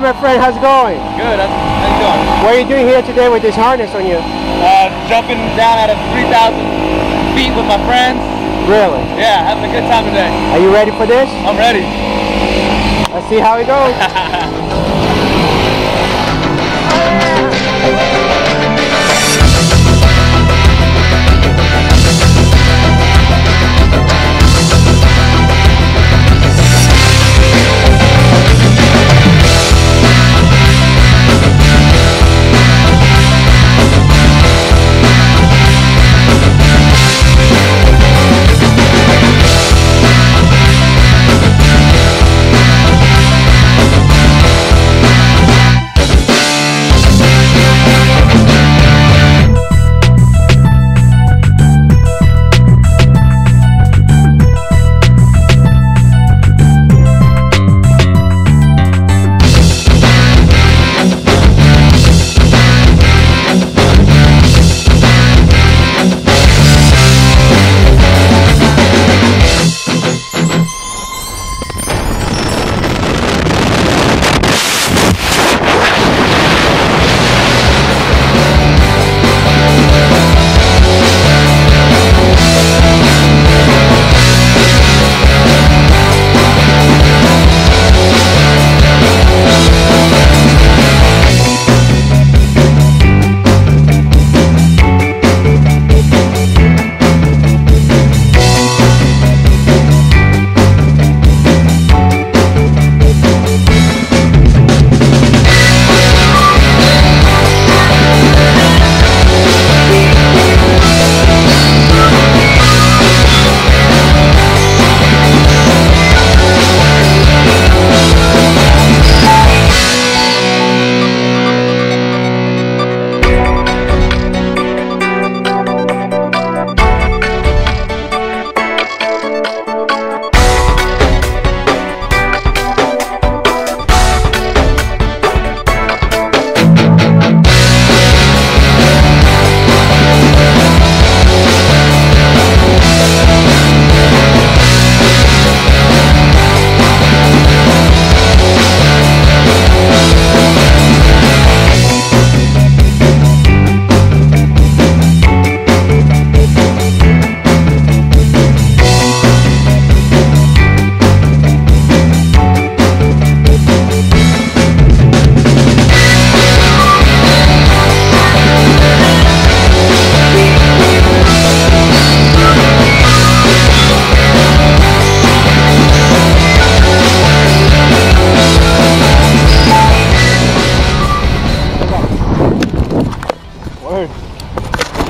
Hi, my friend. How's it going? Good. How you doing? What are you doing here today with this harness on you? Uh, jumping down out of 3,000 feet with my friends. Really? Yeah, having a good time today. Are you ready for this? I'm ready. Let's see how it goes.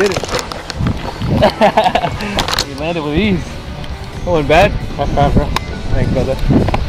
did it. you landed with ease. That wasn't bad. High five, bro. Thanks, brother.